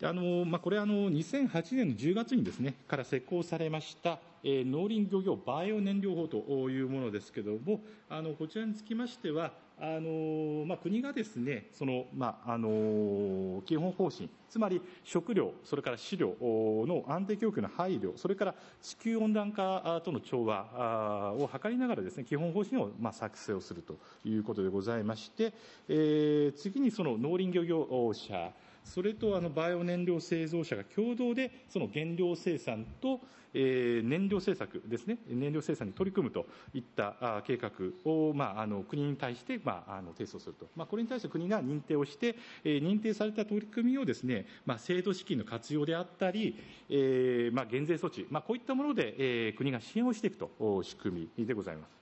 あのまあ、これあの、2008年の10月にですねから施行されました、えー、農林漁業バイオ燃料法というものですけれども、あのこちらにつきましては、あのまあ、国がですねその、まああの基本方針、つまり食料、それから飼料の安定供給の配慮、それから地球温暖化との調和を図りながらですね基本方針を、まあ、作成をするということでございまして、えー、次にその農林漁業者、それとあのバイオ燃料製造者が共同でその原料生産と、えー、燃料政策ですね、燃料生産に取り組むといった計画を、まあ、あの国に対して、まあ、あの提訴すると、まあ、これに対して国が認定をして、えー、認定された取り組みをですね、まあ、制度資金の活用であったり、えーまあ、減税措置、まあ、こういったもので、えー、国が支援をしていくと仕組みでございます。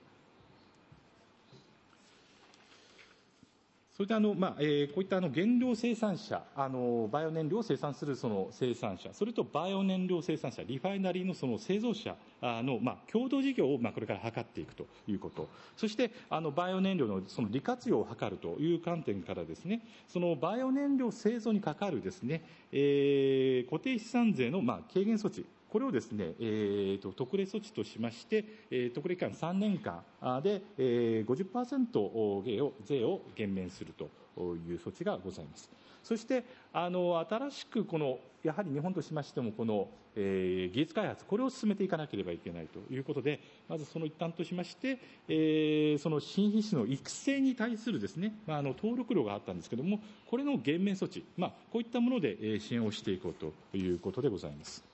それであの、まあえー、こういったあの原料生産者、あのバイオ燃料を生産するその生産者、それとバイオ燃料生産者、リファイナリーのその製造者の、まあ、共同事業を、まあ、これから図っていくということ、そしてあのバイオ燃料のその利活用を図るという観点からですね、そのバイオ燃料製造にかかるですね、えー、固定資産税の、まあ、軽減措置、これをですね、えーと、特例措置としまして、えー、特例期間3年間で、えー、50%税を税を減免するという措置がございます。そしてあの新しくこのやはり日本としましてもこの、えー、技術開発これを進めていかなければいけないということでまずその一端としまして、えー、その新品種の育成に対するですね、まあ、あの登録料があったんですけれどもこれの減免措置、まあ、こういったもので支援をしていこうということでございます。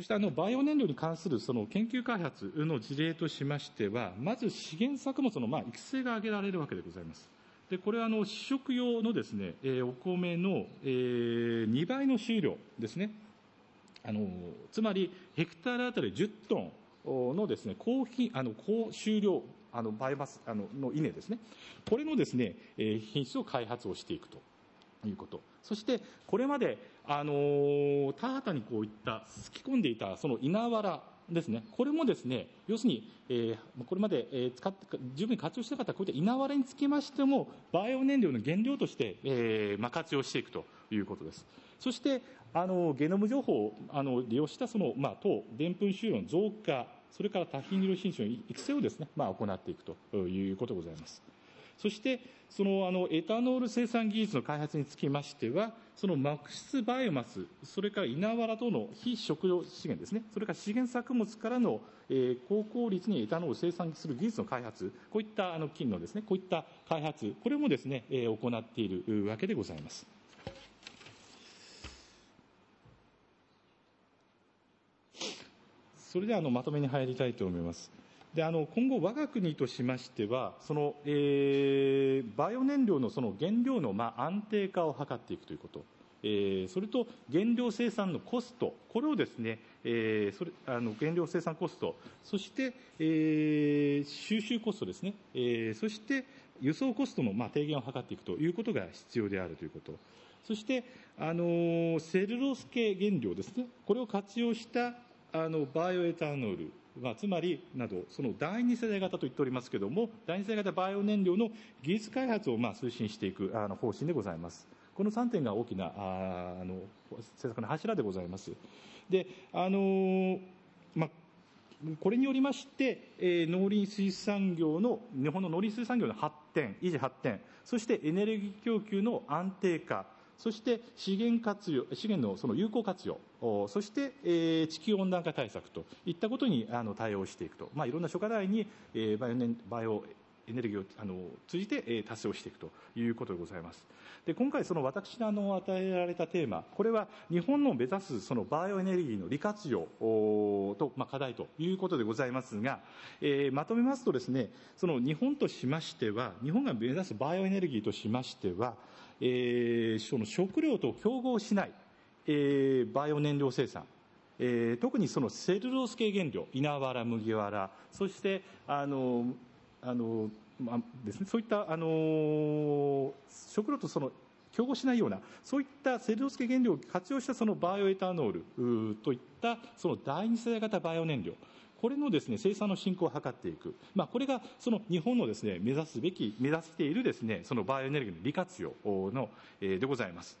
そしてあのバイオ燃料に関するその研究開発の事例としましては、まず資源作物のまあ育成が挙げられるわけでございます。でこれはあの試食用のですね、えー、お米の、えー、2倍の収量ですね。あのつまりヘクタールあたり10トンのですね高品あの高収量あのバイオマスあのの稲ですね。これのですね、えー、品質を開発をしていくと。いうこと。そして、これまで、あの田畑にこういったすき込んでいたその稲わらですね、これもですね、要するに、えー、これまで、えー、使って、十分に活用してなかったこういった稲わらにつきましても、バイオ燃料の原料として、えーま、活用していくということです。そして、あのゲノム情報をあの利用したその、まあ、糖、でんぷん収量の増加、それから多品種品種の育成をですね、まあ、行っていくということでございます。そして、そのあのエタノール生産技術の開発につきましては、その膜質バイオマス、それから稲わら等の非食料資源ですね、それから資源作物からの、えー、高効率にエタノールを生産する技術の開発、こういったあの金のですね、こういった開発、これもですね、えー、行っているわけでございます。それではあのまとめに入りたいと思います。であの今後、我が国としましては、そのえー、バイオ燃料のその原料の、まあ、安定化を図っていくということ、えー、それと原料生産のコスト、これをですね、えー、それあの原料生産コスト、そして、えー、収集コストですね、えー、そして輸送コストの、まあ、低減を図っていくということが必要であるということ。そして、あのセルロース系原料ですね、これを活用したあのバイオエタノール、まあ、つまりなど、その第二世代型と言っておりますけれども、第二世代型バイオ燃料の技術開発をまあ推進していくあの方針でございます。この3点が大きなあの政策の柱でございます。で、あのまあこれによりまして、えー、農林水産業の、日本の農林水産業の発展、維持発展、そしてエネルギー供給の安定化、そして資源活用、資源のその有効活用、そして、え、地球温暖化対策といったことにあの対応していくと、まあ、いろんな諸課題に、えー、バイオバイオエネルギーをあの通じて、え、達成をしていくということでございます。で今回、その私のあの与えられたテーマ、これは日本の目指すそのバイオエネルギーの利活用と、まあ、課題ということでございますが、えー、まとめますとですね、その日本としましては、日本が目指すバイオエネルギーとしましては、え、その食料と競合しない、え、バイオ燃料生産、えー、特にそのセルロース系原料、稲わら、麦わら、そしてあのあの、まあですね、そういったあの食料とその競合しないような、そういったセルロース系原料を活用したそのバイオエタノールといったその第二世代型バイオ燃料、これのですね、生産の進行を図っていく。まあ、これがその日本のですね、目指すべき、目指しているですね、そのバイオエネルギーの利活用の、えー、でございます。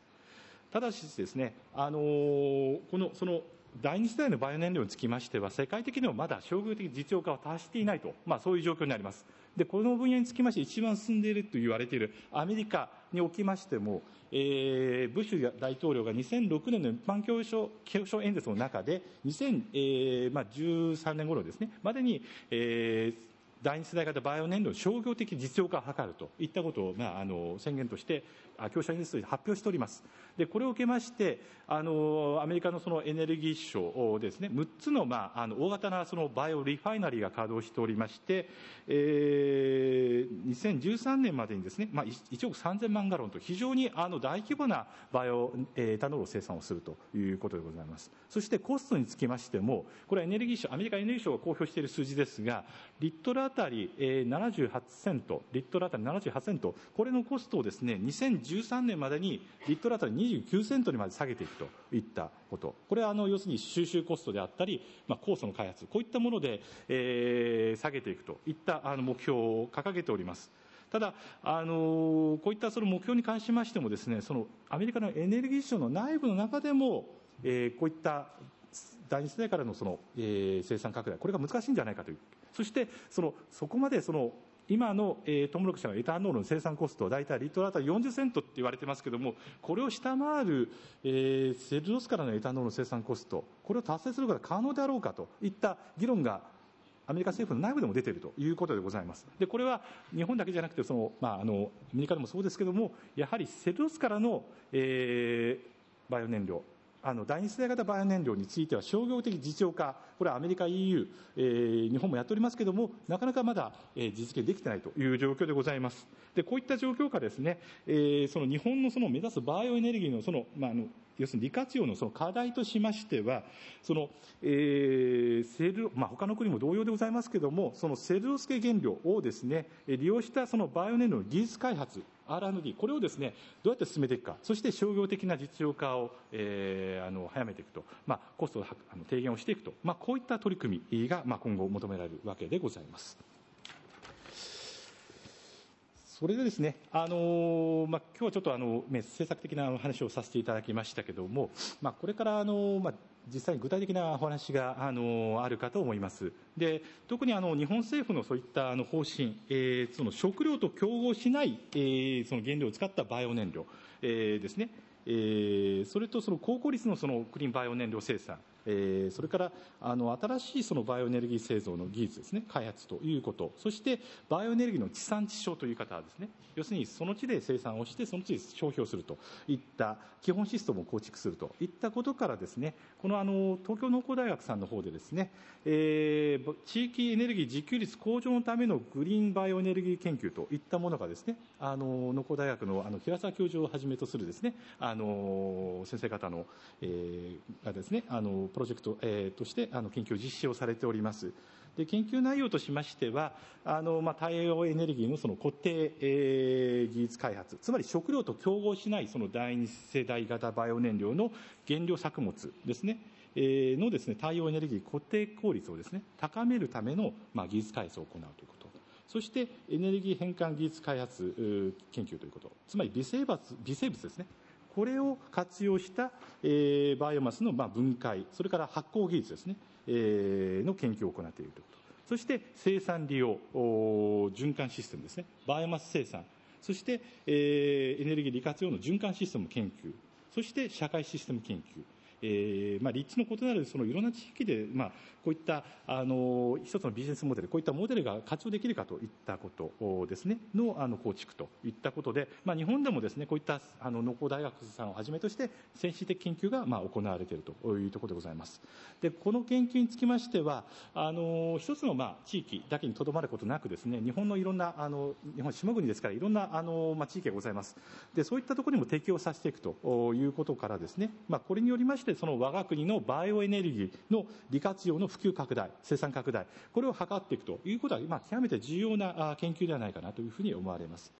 ただしですね、あのー、この、その、第二世代のバイオ燃料につきましては、世界的にもまだ商業的実用化は達していないと、まあ、そういう状況になります。で、この分野につきまして一番進んでいると言われているアメリカにおきましても、えー、ブッシュ大統領が2006年の一般教書教書演説の中で、2013年頃ですね、までに、えー、第二世代型バイオ燃料の商業的実用化を図るといったことを、まあ、あの宣言として教書演説で発表しております。でこれを受けましてあのアメリカのそのエネルギー省ですね6つの,、まあ、あの大型なそのバイオリファイナリーが稼働しておりまして、えー、2013年までにですね、まあ、1億3000万ガロンと非常にあの大規模なバイオエタノールを生産をするということでございます。そしてコストにつきましてもこれはエネルギー省アメリカエネルギー省が公表している数字ですがリットル当たり78セントリットル当たり78セントこれのコストをですね2013年までにリットル当たり29セントにまで下げていくといったこと。これはあの要するに収集コストであったり、まあ、酵素の開発、こういったもので、えー、下げていくといったあの目標を掲げております。ただ、あのこういったその目標に関しましてもですね、そのアメリカのエネルギー省の内部の中でも、えー、こういった第二世代からのその、えー、生産拡大、これが難しいんじゃないかという。そして、その、そこまでその、今の、えー、トウモロコシのエタノールの生産コストは大体リットル当たり40セントって言われてますけども、これを下回る、えー、セルロスからのエタノールの生産コスト、これを達成することが可能であろうかといった議論がアメリカ政府の内部でも出ているということでございます。で、これは日本だけじゃなくて、その、まあ、あの、アメリカでもそうですけども、やはりセルロスからの、えー、バイオ燃料、あの第二世代型バイオ燃料については商業的実用化、これはアメリカ、EU、えー、日本もやっておりますけれども、なかなかまだ、えー、実現できてないという状況でございます。でこういった状況下ですね、えー、その日本のその目指すバイオエネルギーのその、まあ、あの要するに利活用のその課題としましては、その、えー、セル、まあ、他の国も同様でございますけれども、そのセルロス系原料をですね、利用したそのバイオ燃料の技術開発、R&D、これをですね、どうやって進めていくか、そして商業的な実用化を、えー、あの早めていくと、まあ、コストをあの低減をしていくと、まあ、こういった取り組みが、まあ、今後求められるわけでございます。それでですね、あのまあ、今日はちょっとあの、ね、政策的な話をさせていただきましたけども、まあ、これからあの、まあ、実際に具体的なお話があのあるかと思います。で特にあの日本政府のそういったあの方針、えー、その食料と競合しない、えー、その原料を使ったバイオ燃料、えー、ですね、えー、それとその高効率のそのクリーンバイオ燃料生産、え、それからあの新しいそのバイオエネルギー製造の技術ですね、開発ということ、そしてバイオエネルギーの地産地消という方はですね、要するにその地で生産をして、その地で消費をするといった基本システムを構築するといったことからですね、このあの東京農工大学さんの方でですね、えー、地域エネルギー自給率向上のためのグリーンバイオエネルギー研究といったものがですね、あの農工大学のあの平沢教授をはじめとするですね、あの先生方の、えー、がですね、あのプロジェクト、えー、としてあの研究を実施をされております。で研究内容としましてはあの、まあ、太陽エネルギーのその固定、えー、技術開発つまり食料と競合しないその第二世代型バイオ燃料の原料作物ですね、え、のですね太陽エネルギー固定効率をですね高めるための、まあ、技術開発を行うということ。そしてエネルギー変換技術開発研究ということ。つまり微生物微生物ですね。これを活用した、えー、バイオマスの、まあ、分解、それから発酵技術ですね、えー、の研究を行っているということ。そして生産利用、循環システムですね、バイオマス生産、そして、えー、エネルギー利活用の循環システム研究、そして社会システム研究、まあ、立地の異なるそのいろんな地域で、まあ、こういったあの一つのビジネスモデルこういったモデルが活用できるかといったことですねのあの構築といったことで、まあ、日本でもですねこういったあの農工大学さんをはじめとして先進的研究がまあ行われているというところでございます。でこの研究につきましてはあの一つのまあ地域だけにとどまることなくですね日本のいろんなあの日本島国ですからいろんなあの、まあ、地域がございます。でそういったところにも適用させていくということからですね、まあ、これによりましてしてその我が国のバイオエネルギーの利活用の普及拡大、生産拡大、これを図っていくということは、まあ、極めて重要な研究ではないかなというふうに思われます。